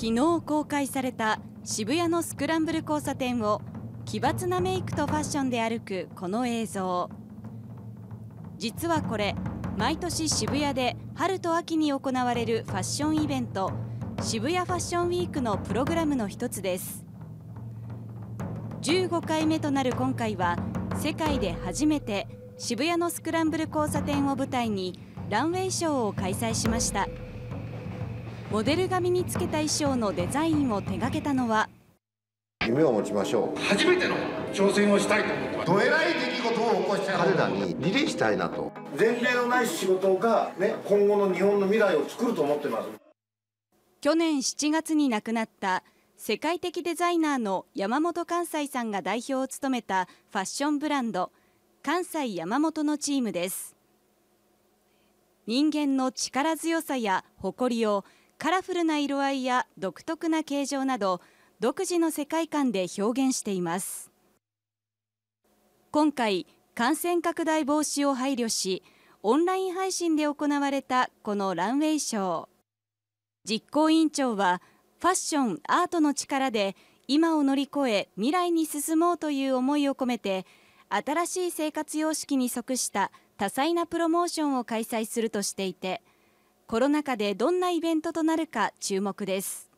昨日公開された渋谷のスクランブル交差点を奇抜なメイクとファッションで歩くこの映像。実はこれ毎年渋谷で春と秋に行われるファッションイベント渋谷ファッションウィークのプログラムの一つです。15回目となる今回は世界で初めて渋谷のスクランブル交差点を舞台にランウェイショーを開催しました。モデルが身につけた衣装のデザインを手掛けたのは夢を持ちましょう。初めての挑戦をしたいと思ってますどえらい出来事を起こした彼らにリレーしたいなと。前例のない仕事が、ね、今後の日本の未来を作ると思ってます。去年7月に亡くなった世界的デザイナーの山本関西さんが代表を務めたファッションブランド関西山本のチームです人間の力強さや誇りをカラフルな色合いや独特な形状など独自の世界観で表現しています。今回感染拡大防止を配慮しオンライン配信で行われたこのランウェイショー。実行委員長はファッションアートの力で今を乗り越え未来に進もうという思いを込めて新しい生活様式に即した多彩なプロモーションを開催するとしていてコロナ禍でどんなイベントとなるか注目です。